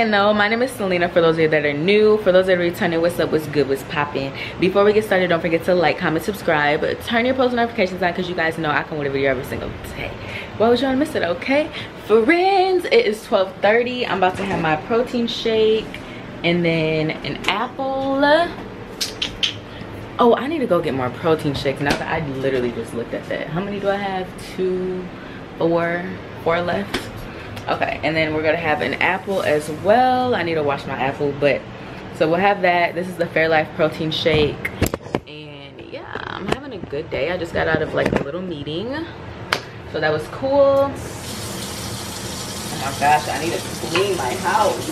channel my name is celina for those of you that are new. For those that are returning what's up what's good what's popping before we get started don't forget to like comment subscribe. Turn your post notifications on because you guys know i come with a video every single day. Why would you want to miss it okay? Friends it is 12:30. i'm about to have my protein shake and then an apple. Oh i need to go get more protein shakes. Now that i literally just looked at that. How many do i have? Two four four left okay and then we're gonna have an apple as well. I need to wash my apple but so we'll have that. This is the fairlife protein shake. And yeah i'm having a good day. I just got out of like a little meeting. So that was cool. Oh my gosh i need to clean my house.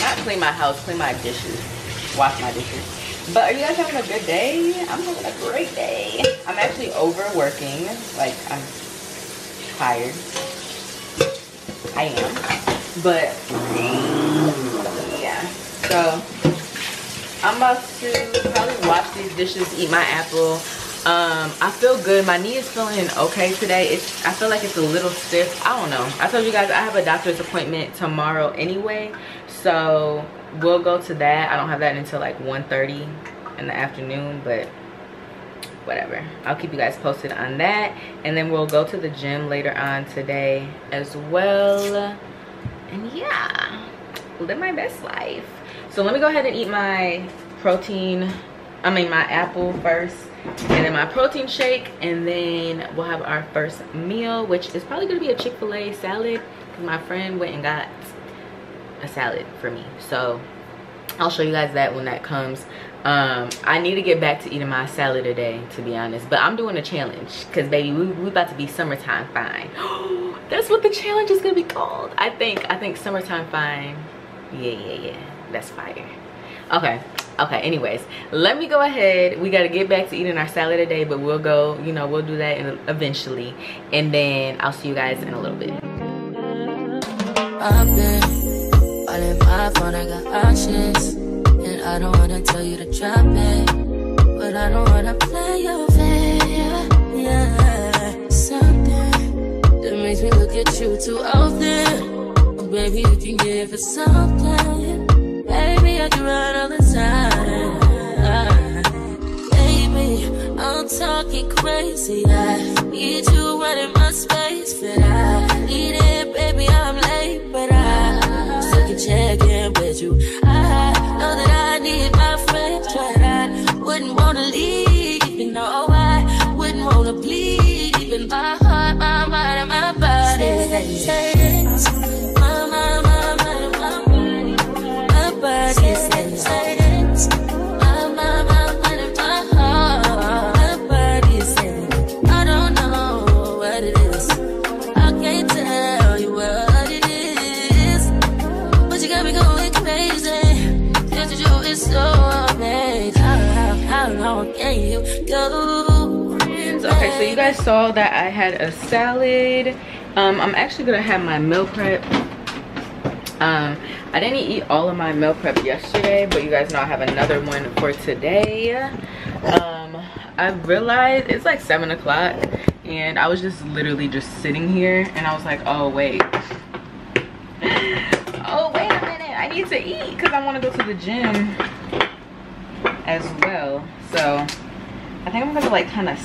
Not clean my house clean my dishes. Wash my dishes. But are you guys having a good day? I'm having a great day. I'm actually overworking. Like i'm tired I am. But yeah. So I'm about to probably wash these dishes, eat my apple. Um, I feel good. My knee is feeling okay today. It's I feel like it's a little stiff. I don't know. I told you guys I have a doctor's appointment tomorrow anyway. So we'll go to that. I don't have that until like 1.30 in the afternoon, but whatever. I'll keep you guys posted on that. And then we'll go to the gym later on today as well. And yeah live my best life. So let me go ahead and eat my protein i mean my apple first and then my protein shake and then we'll have our first meal which is probably gonna be a chick-fil-a salad because my friend went and got a salad for me. So i'll show you guys that when that comes um i need to get back to eating my salad today to be honest. But i'm doing a challenge because baby we, we about to be summertime fine. That's what the challenge is gonna be called. I think i think summertime fine. Yeah yeah yeah. That's fire. Okay okay anyways. Let me go ahead. We got to get back to eating our salad today but we'll go you know we'll do that eventually. And then i'll see you guys in a little bit. I've been I don't wanna tell you to drop it, but I don't wanna play your fair. Yeah, something that makes me look at you too often. Oh, baby, you can give it something. Baby, I can run all the time. baby, I'm talking crazy. I need you running my space, but I wanna leave. You know I wouldn't wanna bleed. Even my heart, my mind, and my body. My, saw that i had a salad. Um, i'm actually gonna have my meal prep. Um, i didn't eat all of my meal prep yesterday but you guys know i have another one for today. Um, i realized it's like seven o'clock and i was just literally just sitting here and i was like oh wait. Oh wait a minute. I need to eat because i want to go to the gym as well. So I think I'm gonna like kind of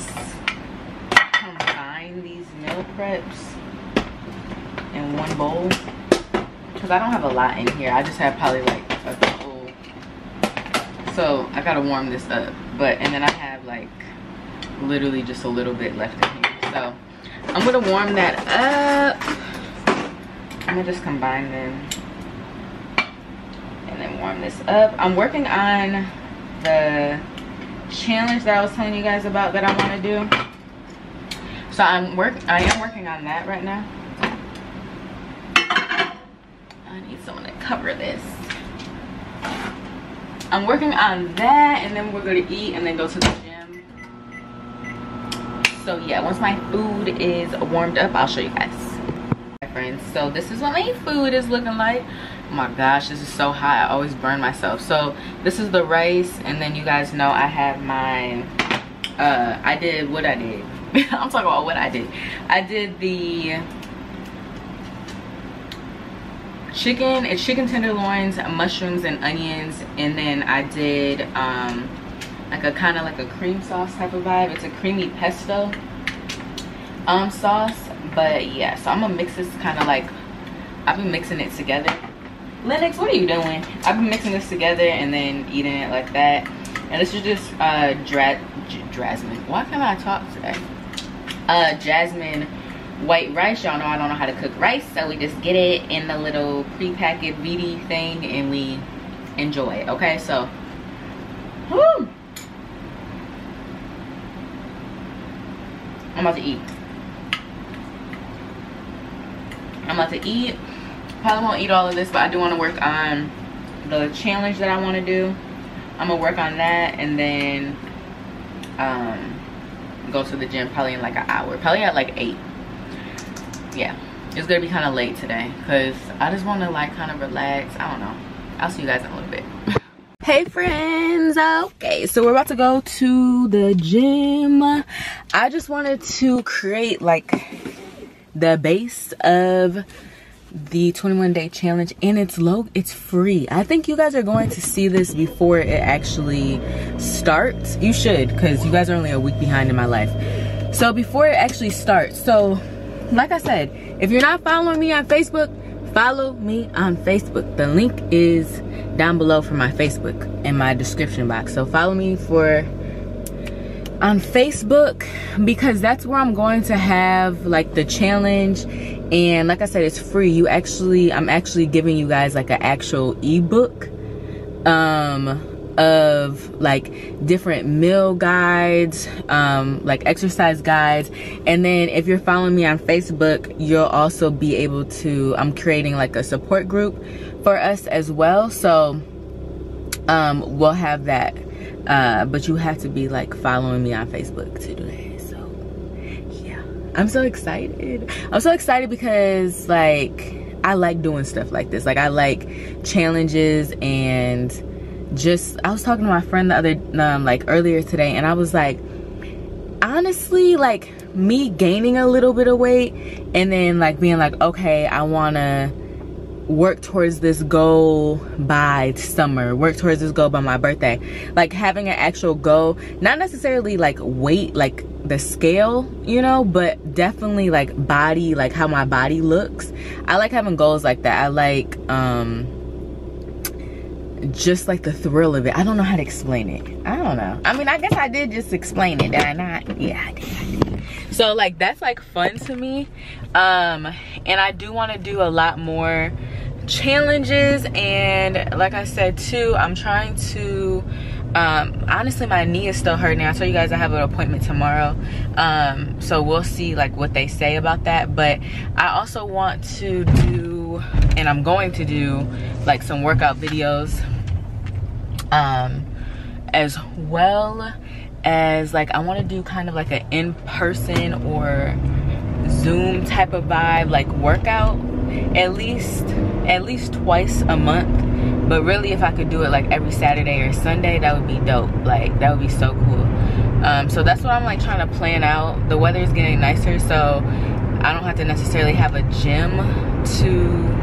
meal preps in one bowl because I don't have a lot in here. I just have probably like a couple. So I gotta warm this up. But and then I have like literally just a little bit left in here. So I'm gonna warm that up. I'm gonna just combine them and then warm this up. I'm working on the challenge that I was telling you guys about that I want to do. So I'm work I am working on that right now. I need someone to cover this. I'm working on that and then we're gonna eat and then go to the gym. So yeah, once my food is warmed up, I'll show you guys. My friends, so this is what my food is looking like oh my gosh this is so hot i always burn myself so this is the rice and then you guys know i have my uh i did what i did i'm talking about what i did. I did the chicken it's chicken tenderloins mushrooms and onions and then i did um like a kind of like a cream sauce type of vibe. It's a creamy pesto um sauce but yeah so i'm gonna mix this kind of like i've been mixing it together. Lennox what are you doing? I've been mixing this together and then eating it like that. And this is just uh dra jasmine. Why can't i talk today uh jasmine white rice. Y'all know i don't know how to cook rice so we just get it in the little pre-packaged vidi thing and we enjoy it okay? So whew. i'm about to eat. I'm about to eat. Probably won't eat all of this but i do want to work on the challenge that i want to do. I'm gonna work on that and then um go to the gym probably in like an hour probably at like eight. Yeah it's gonna be kind of late today because i just want to like kind of relax i don't know. I'll see you guys in a little bit. Hey friends okay so we're about to go to the gym. I just wanted to create like the base of the 21 day challenge and it's low it's free i think you guys are going to see this before it actually starts you should because you guys are only a week behind in my life so before it actually starts so like I said, if you're not following me on Facebook, follow me on Facebook. The link is down below for my Facebook in my description box. So follow me for on Facebook because that's where I'm going to have like the challenge. And like I said it's free. You actually I'm actually giving you guys like an actual ebook um of like different meal guides um like exercise guides. And then if you're following me on facebook you'll also be able to i'm creating like a support group for us as well. So um we'll have that uh but you have to be like following me on facebook to do that so yeah. I'm so excited. I'm so excited because like i like doing stuff like this. Like i like challenges and just i was talking to my friend the other um, like earlier today and i was like honestly like me gaining a little bit of weight and then like being like okay i want to work towards this goal by summer work towards this goal by my birthday. Like having an actual goal not necessarily like weight like the scale you know but definitely like body like how my body looks. I like having goals like that. I like um just like the thrill of it. I don't know how to explain it. I don't know. I mean, I guess I did just explain it, did I not? Yeah, I did. So like that's like fun to me. Um, and I do want to do a lot more challenges and like I said too, I'm trying to um honestly my knee is still hurting i told you guys i have an appointment tomorrow um so we'll see like what they say about that but i also want to do and i'm going to do like some workout videos um as well as like i want to do kind of like an in-person or zoom type of vibe like workout at least at least twice a month. But really if i could do it like every saturday or sunday that would be dope. Like that would be so cool. Um, so that's what i'm like trying to plan out. The weather is getting nicer so i don't have to necessarily have a gym to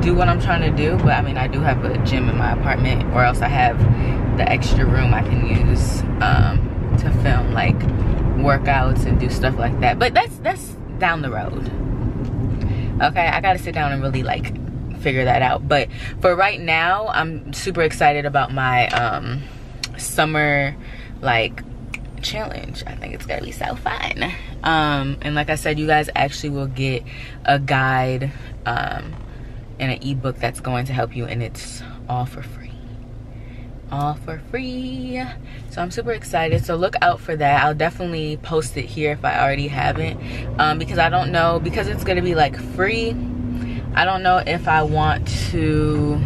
do what i'm trying to do but i mean i do have a gym in my apartment or else i have the extra room i can use um, to film like workouts and do stuff like that. But that's that's down the road. Okay i gotta sit down and really like figure that out. But for right now i'm super excited about my um summer like challenge. I think it's gonna be so fun. Um and like i said you guys actually will get a guide um and an ebook that's going to help you and it's all for free. All for free. So i'm super excited. So look out for that. I'll definitely post it here if i already haven't um, because i don't know because it's gonna be like free i don't know if i want to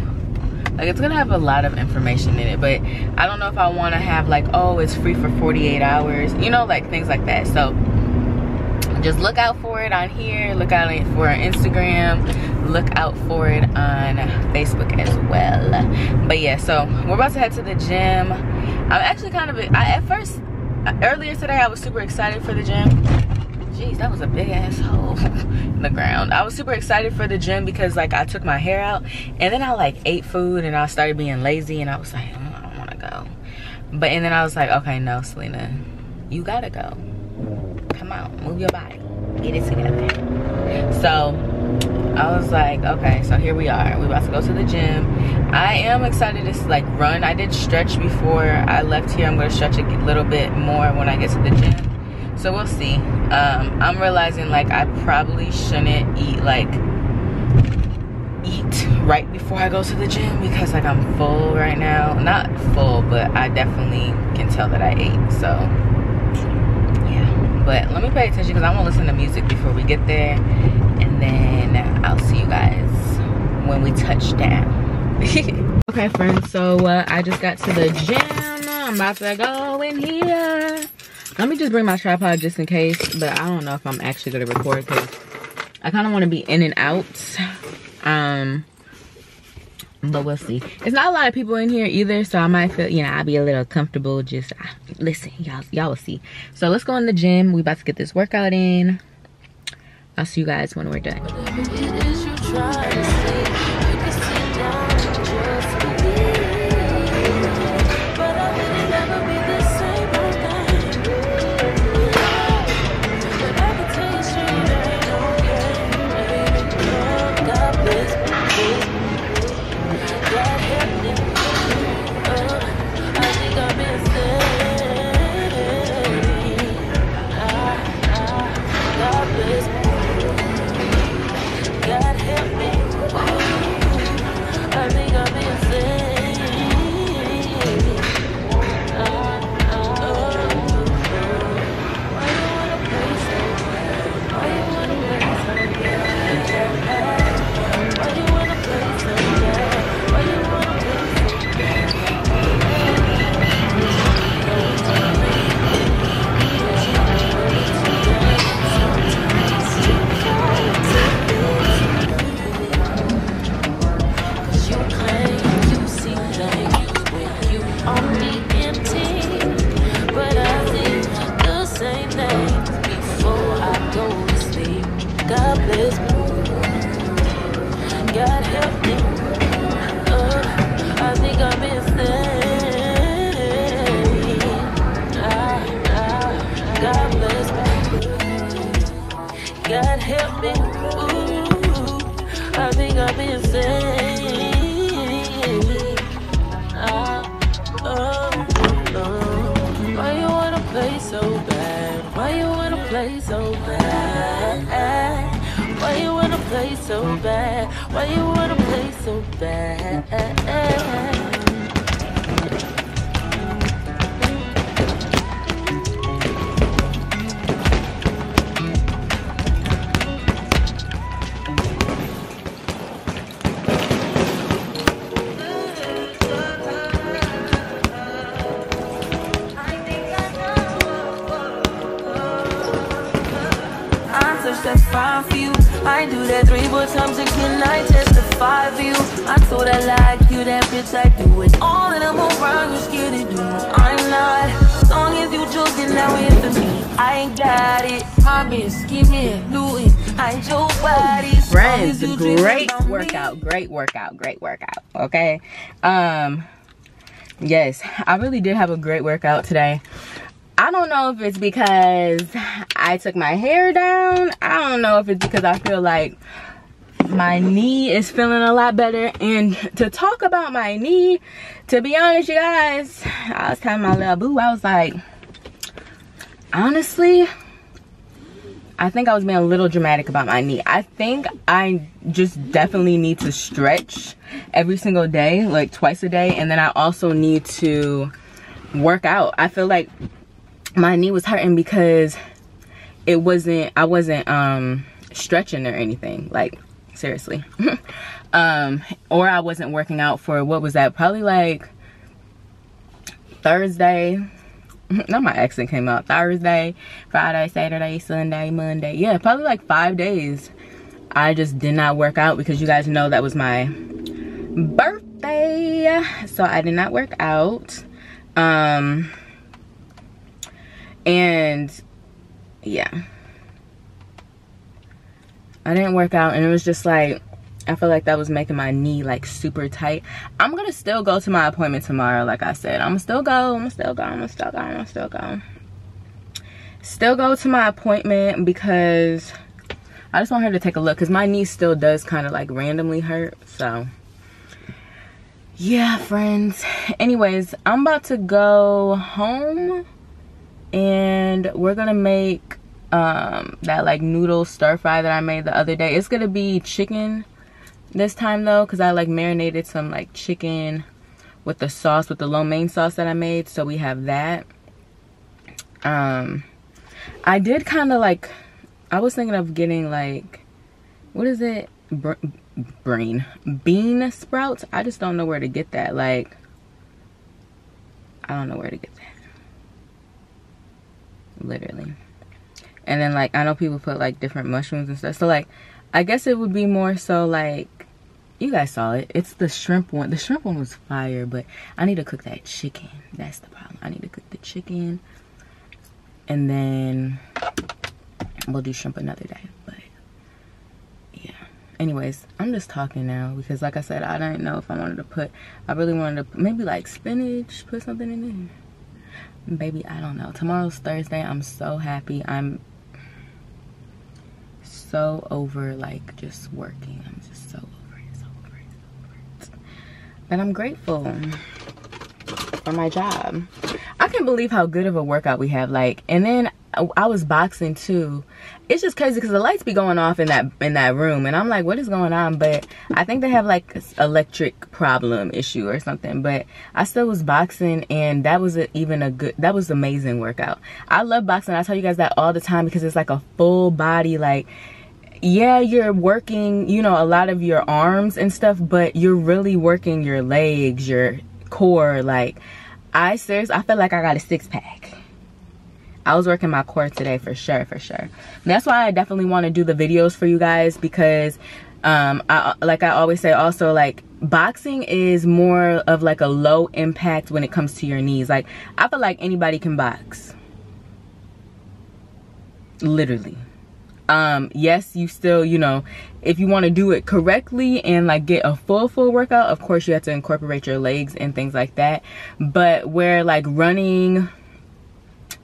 like it's gonna have a lot of information in it but i don't know if i want to have like oh it's free for 48 hours you know like things like that. So just look out for it on here. Look out for instagram look out for it on facebook as well but yeah so we're about to head to the gym i'm actually kind of I, at first earlier today i was super excited for the gym Jeez, that was a big ass hole in the ground. I was super excited for the gym because like I took my hair out and then I like ate food and I started being lazy and I was like, oh, I don't want to go. But and then I was like, okay, no, Celina, you gotta go. Come on, move your body, get it together. So I was like, okay, so here we are. We're about to go to the gym. I am excited to like run. I did stretch before I left here. I'm gonna stretch a little bit more when I get to the gym. So we'll see. Um, I'm realizing like I probably shouldn't eat like eat right before I go to the gym because like I'm full right now. Not full, but I definitely can tell that I ate. So yeah, but let me pay attention because I want to listen to music before we get there and then I'll see you guys when we touch down. okay, friends, so uh, I just got to the gym. I'm about to go in here. Let me just bring my tripod just in case, but I don't know if I'm actually gonna record because I kind of want to be in and out. Um, but we'll see. It's not a lot of people in here either, so I might feel, you know, I'll be a little comfortable. Just uh, listen, y'all, y'all will see. So let's go in the gym. We about to get this workout in. I'll see you guys when we're done. That three more times again, I testify for you. I told I like you, that bitch, I do it. All of them around you scared to do I'm not. As long as you joking, now it for me. I ain't got it. I've been scheming, looting. I ain't your body. Friends, great workout, great workout, great workout. Okay. Um, yes, I really did have a great workout today. I don't know if it's because I took my hair down. I don't know if it's because I feel like my knee is feeling a lot better. And to talk about my knee, to be honest, you guys, I was telling my little boo, I was like, honestly, I think I was being a little dramatic about my knee. I think I just definitely need to stretch every single day, like twice a day. And then I also need to work out. I feel like my knee was hurting because it wasn't i wasn't um stretching or anything like seriously. Um or i wasn't working out for what was that? Probably like thursday. No my accent came out. Thursday friday saturday sunday monday. Yeah probably like five days. I just did not work out because you guys know that was my birthday. So i did not work out. Um and yeah I didn't work out and it was just like I feel like that was making my knee like super tight. I'm gonna still go to my appointment tomorrow, like I said. I'm gonna still go, I'm gonna still go, I'm gonna still go, I'm gonna still go. Still go to my appointment because I just want her to take a look because my knee still does kind of like randomly hurt. So yeah, friends. Anyways, I'm about to go home and we're gonna make um that like noodle stir fry that I made the other day. It's gonna be chicken this time though because I like marinated some like chicken with the sauce with the lo mein sauce that I made. So we have that. Um I did kind of like I was thinking of getting like what is it? Br brain. Bean sprouts? I just don't know where to get that. Like I don't know where to get that. Literally and then like I know people put like different mushrooms and stuff. So like I guess it would be more so like you guys saw it. It's the shrimp one. The shrimp one was fire but i need to cook that chicken. That's the problem. I need to cook the chicken. And then we'll do shrimp another day but yeah. Anyways i'm just talking now because like i said i didn't know if i wanted to put i really wanted to maybe like spinach put something in there. Baby i don't know. Tomorrow's thursday. I'm so happy. I'm so over like just working i'm just so over it. and I'm grateful for my job. I can't believe how good of a workout we have. Like, and then I was boxing too. It's just crazy because the lights be going off in that in that room, and I'm like, what is going on? But I think they have like electric problem issue or something. But I still was boxing, and that was a, even a good. That was amazing workout. I love boxing. I tell you guys that all the time because it's like a full body like yeah, you're working, you know, a lot of your arms and stuff, but you're really working your legs, your core. Like, I seriously, I feel like I got a six pack. I was working my core today for sure, for sure. that's why I definitely want to do the videos for you guys because, um, I, like I always say, also like boxing is more of like a low impact when it comes to your knees. Like, I feel like anybody can box. Literally um yes you still you know if you want to do it correctly and like get a full full workout of course you have to incorporate your legs and things like that but where like running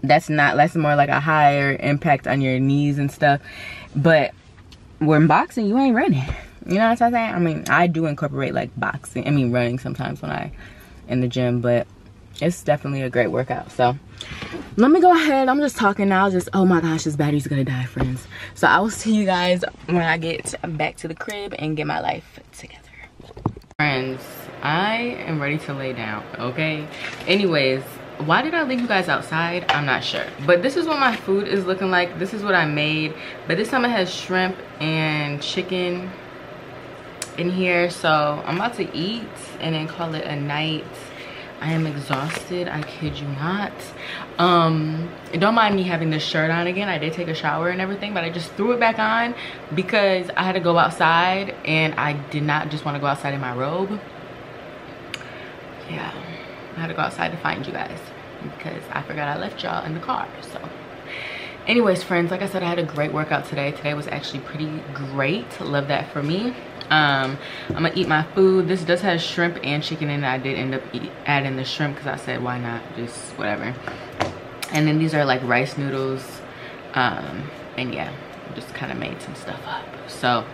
that's not that's more like a higher impact on your knees and stuff. But when boxing you ain't running. You know what i'm saying? I mean i do incorporate like boxing i mean running sometimes when i in the gym but it's definitely a great workout. So let me go ahead. I'm just talking now. Just oh my gosh this battery's gonna die friends. So i will see you guys when i get back to the crib and get my life together. Friends i am ready to lay down okay? Anyways why did i leave you guys outside? I'm not sure. But this is what my food is looking like. This is what i made. But this time it has shrimp and chicken in here. So i'm about to eat and then call it a night. I am exhausted, I kid you not. Um, don't mind me having this shirt on again. I did take a shower and everything, but I just threw it back on because I had to go outside and I did not just want to go outside in my robe. Yeah, I had to go outside to find you guys because I forgot I left y'all in the car, so. Anyways friends like i said i had a great workout today. Today was actually pretty great. Love that for me. Um i'm gonna eat my food. This does have shrimp and chicken in it. I did end up eat, adding the shrimp because i said why not? Just whatever. And then these are like rice noodles. Um and yeah just kind of made some stuff up. So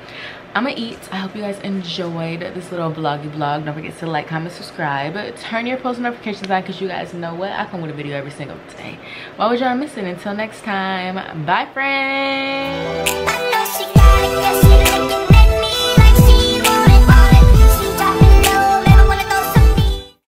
i'm gonna eat. I hope you guys enjoyed this little vloggy vlog. Don't forget to like comment subscribe. Turn your post notifications on because you guys know what i come with a video every single day. Why would y'all miss it until next time. Bye friends